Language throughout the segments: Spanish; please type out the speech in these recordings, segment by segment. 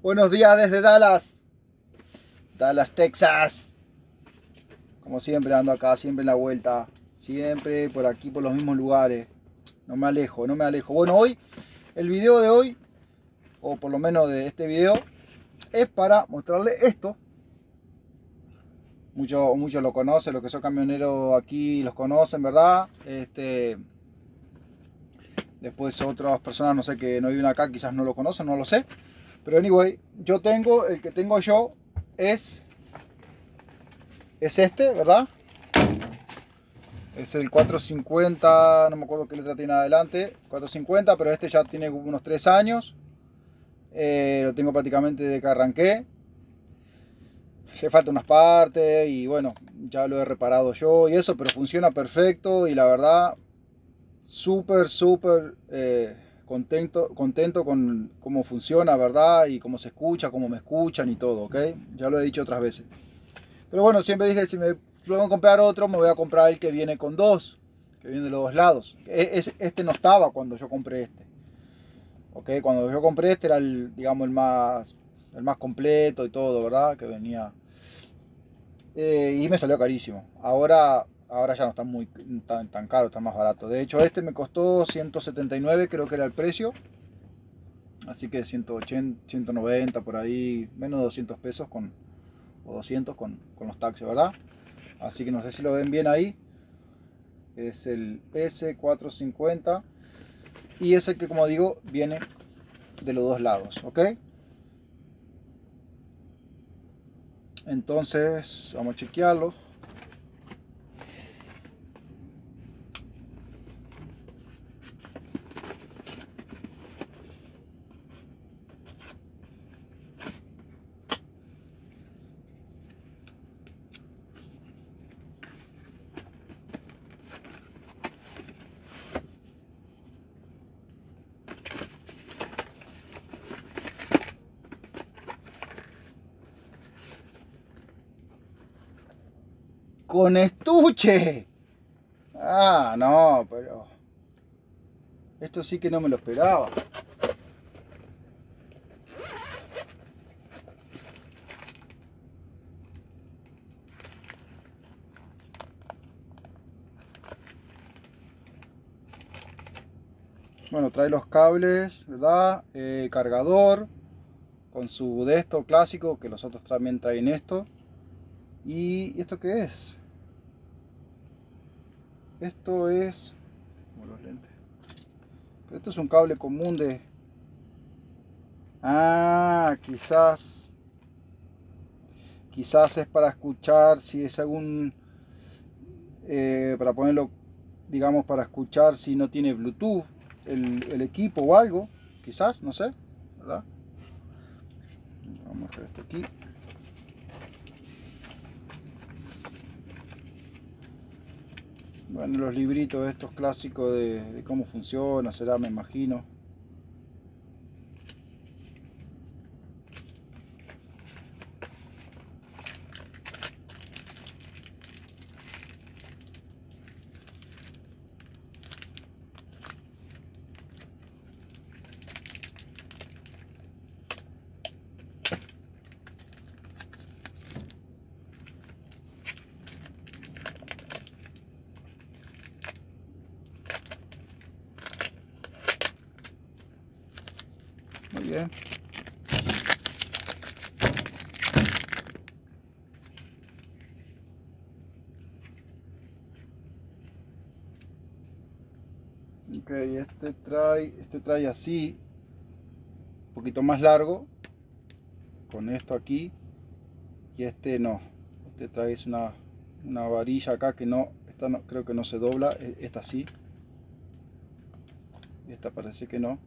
Buenos días desde Dallas. Dallas, Texas. Como siempre ando acá, siempre en la vuelta. Siempre por aquí, por los mismos lugares. No me alejo, no me alejo. Bueno, hoy, el video de hoy, o por lo menos de este video, es para mostrarle esto. Muchos mucho lo conocen, los que son camioneros aquí los conocen, ¿verdad? Este, después otras personas, no sé, que no viven acá, quizás no lo conocen, no lo sé. Pero anyway, yo tengo, el que tengo yo es, es este, ¿verdad? Es el 450, no me acuerdo qué letra tiene adelante, 450, pero este ya tiene unos 3 años. Eh, lo tengo prácticamente de que arranqué. Le falta unas partes y bueno, ya lo he reparado yo y eso, pero funciona perfecto y la verdad, súper, súper... Eh, contento, contento con cómo funciona, ¿verdad? Y cómo se escucha, cómo me escuchan y todo, ¿ok? Ya lo he dicho otras veces. Pero bueno, siempre dije, si me voy a comprar otro, me voy a comprar el que viene con dos, que viene de los dos lados. E, este no estaba cuando yo compré este. ¿Ok? Cuando yo compré este era el, digamos, el más, el más completo y todo, ¿verdad? Que venía... Eh, y me salió carísimo. Ahora ahora ya no está muy tan, caro, está más barato. De hecho, este me costó 179, creo que era el precio. Así que 180, 190 por ahí, menos de 200 pesos con, o 200 con, con los taxis, ¿verdad? Así que no sé si lo ven bien ahí. Es el S450 y es el que, como digo, viene de los dos lados, ¿ok? Entonces, vamos a chequearlo. Con estuche. Ah, no, pero... Esto sí que no me lo esperaba. Bueno, trae los cables, ¿verdad? Eh, cargador con su de esto clásico, que los otros también traen esto. ¿Y esto qué es? Esto es... los lentes. Pero esto es un cable común de... Ah, quizás... Quizás es para escuchar si es algún... Eh, para ponerlo, digamos, para escuchar si no tiene Bluetooth el, el equipo o algo. Quizás, no sé. ¿Verdad? Vamos a hacer esto aquí. Bueno, los libritos estos clásicos de, cómo funciona, será, me imagino. Ok, este trae, este trae así, un poquito más largo, con esto aquí, y este no, este trae una, una varilla acá que no, esta no, creo que no se dobla, e, esta sí, esta parece que no.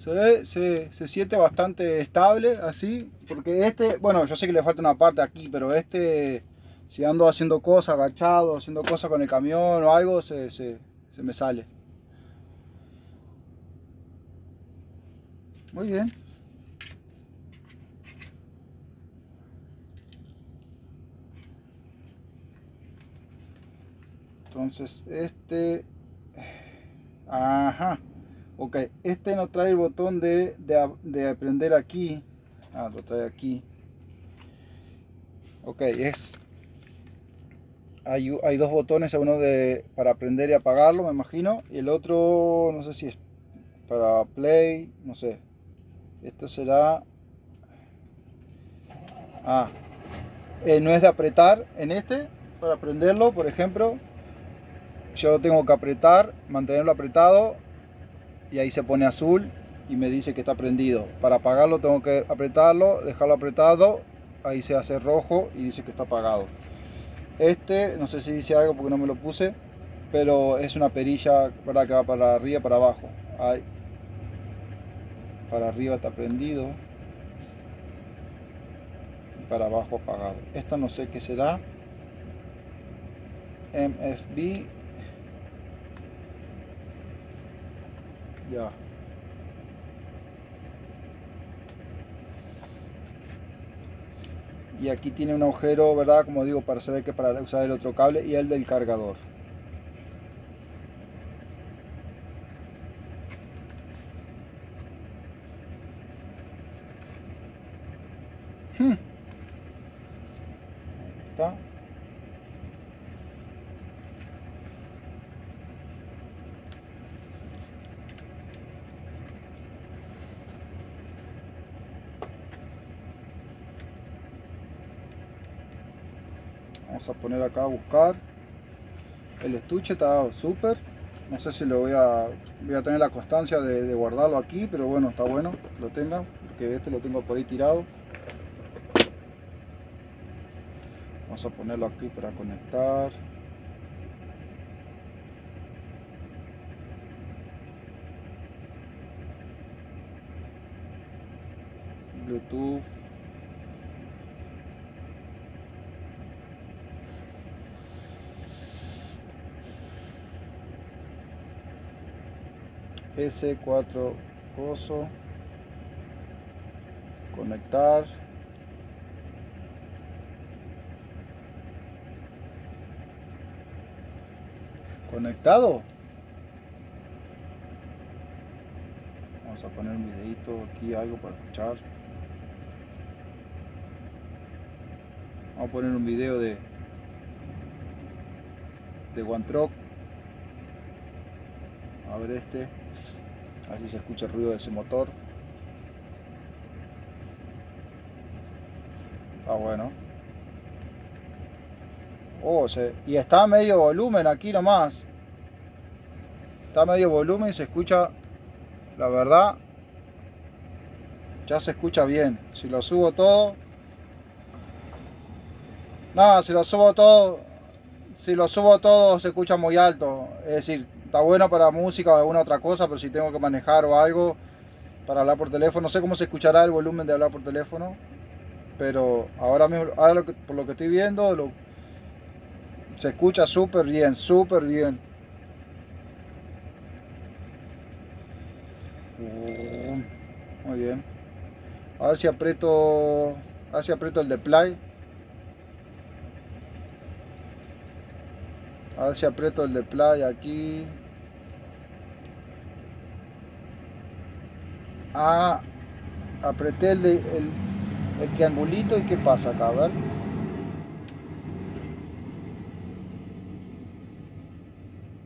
Se se, se, siente bastante estable así, porque este, bueno, yo sé que le falta una parte aquí, pero este, si ando haciendo cosas, agachado, haciendo cosas con el camión o algo, se, se, se me sale. Muy bien. Entonces, este... Ajá. Ok, este no trae el botón de, de, aprender aquí. Ah, lo trae aquí. Ok, es... Hay, hay dos botones, uno de, para aprender y apagarlo, me imagino. Y el otro, no sé si es para play, no sé. Esto será... Ah, eh, no es de apretar en este, para prenderlo, por ejemplo yo lo tengo que apretar, mantenerlo apretado y ahí se pone azul y me dice que está prendido. Para apagarlo tengo que apretarlo, dejarlo apretado, ahí se hace rojo y dice que está apagado. Este, no sé si dice algo porque no me lo puse, pero es una perilla ¿verdad? que va para arriba para abajo. Para arriba está prendido. Y para abajo apagado. Esto no sé qué será. MFB Ya. Y aquí tiene un agujero, ¿verdad? Como digo, para saber que para usar el otro cable y el del cargador. Hmm. Ahí está. Vamos a poner acá a buscar. El estuche está súper. No sé si lo voy a voy a tener la constancia de, guardarlo aquí pero bueno está bueno que lo tenga porque este lo tengo por ahí tirado. Vamos a ponerlo aquí para conectar. Bluetooth S4 coso conectar. Conectado. Vamos a poner un videito aquí algo para escuchar. Vamos a poner un video de de OneTrock a ver este así se escucha el ruido de ese motor. Ah bueno. Oh, y está a medio volumen aquí nomás. Está a medio volumen y se escucha la verdad ya se escucha bien. Si lo subo todo nada si lo subo todo si lo subo todo se escucha muy alto. Es decir está bueno para música o alguna otra cosa, pero si tengo que manejar o algo para hablar por teléfono, no sé cómo se escuchará el volumen de hablar por teléfono, pero ahora mismo, ahora por lo que estoy viendo, lo, se escucha súper bien, súper bien. Uh, muy bien. A ver si aprieto, a ver si aprieto el de play. A ver si aprieto el de play aquí. Ah, apreté el, el, triangulito y qué pasa acá, a ver.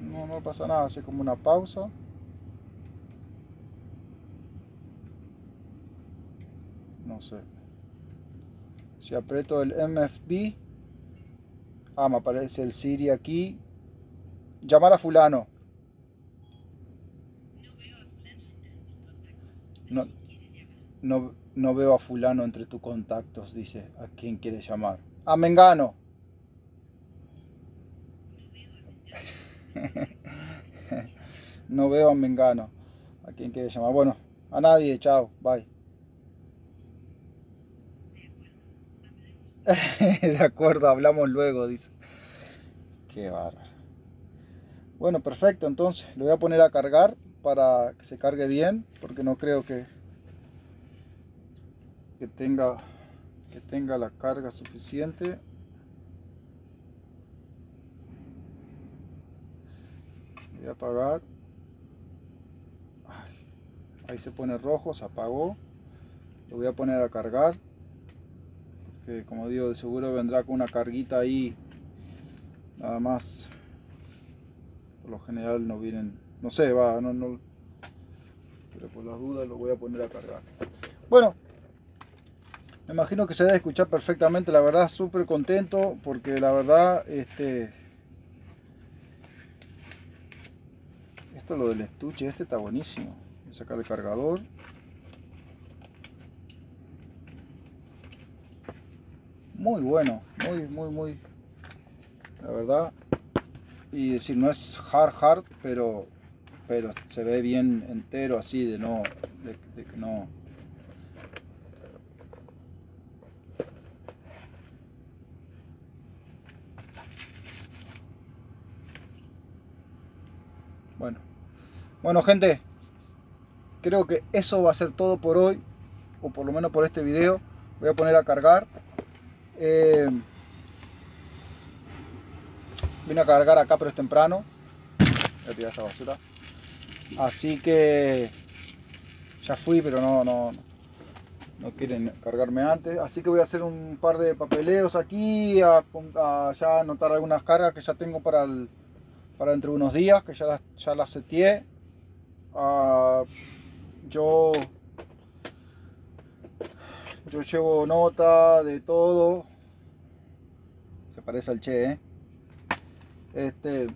No, no pasa nada, hace como una pausa. No sé. Si aprieto el MFB, ah, me aparece el Siri aquí. Llamar a fulano. No, no, veo a fulano entre tus contactos, dice. ¿A quién quieres llamar? A Mengano. no veo a Mengano. ¿A quién quieres llamar? Bueno, A nadie, chao, bye. de acuerdo, hablamos luego, dice. Qué bárbaro. Bueno, perfecto, entonces lo voy a poner a cargar para que se cargue bien, porque no creo que, que tenga que tenga la carga suficiente. Voy a apagar. ahí se pone rojo, se apagó. Lo voy a poner a cargar. Porque como digo, de seguro vendrá con una carguita ahí. Nada más. Por lo general no vienen no sé, va, no, no. Pero por las dudas lo voy a poner a cargar. Bueno, me imagino que se debe escuchar perfectamente, la verdad súper contento porque la verdad, este... Esto lo del estuche, este está buenísimo. Voy a sacar el cargador. Muy bueno, muy, muy, muy... La verdad. Y decir, no es hard, hard, pero pero se ve bien entero así de no de, que no. Bueno. Bueno gente creo que eso va a ser todo por hoy o por lo menos por este video. Voy a poner a cargar. Eh, vine a cargar acá pero es temprano. Voy a tirar esta basura Así que ya fui, pero no, no, no quieren cargarme antes. Así que voy a hacer un par de papeleos aquí, a, ya anotar algunas cargas que ya tengo para, el, para dentro de unos días, que ya las, ya las seteé. Ah, yo, yo llevo nota de todo. Se parece al Che, ¿eh? Este,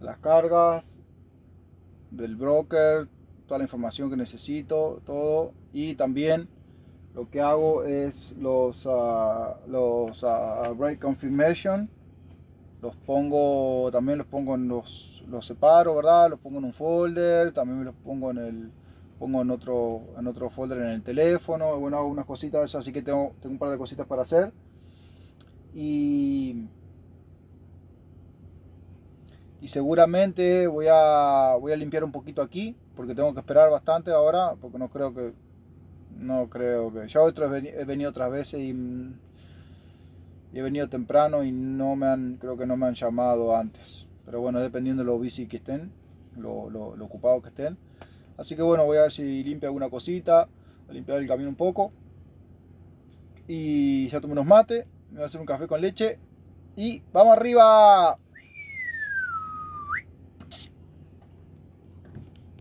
las cargas del broker, toda la información que necesito, todo. Y también lo que hago es los, uh, los break confirmation. Los pongo, también los pongo en los, los separo, ¿verdad? Los pongo en un folder, también los pongo en el, pongo en otro, en otro folder en el teléfono. Bueno, hago unas cositas, así que tengo, tengo un par de cositas para hacer. Y y seguramente voy a, voy a limpiar un poquito aquí porque tengo que esperar bastante ahora porque no creo que no creo que yo he venido otras veces y, he venido temprano y no me han creo que no me han llamado antes. Pero bueno dependiendo de lo bici que estén lo, lo, ocupado que estén. Así que bueno voy a ver si limpio alguna cosita a limpiar el camino un poco. Y ya tomé unos mates me voy a hacer un café con leche y vamos arriba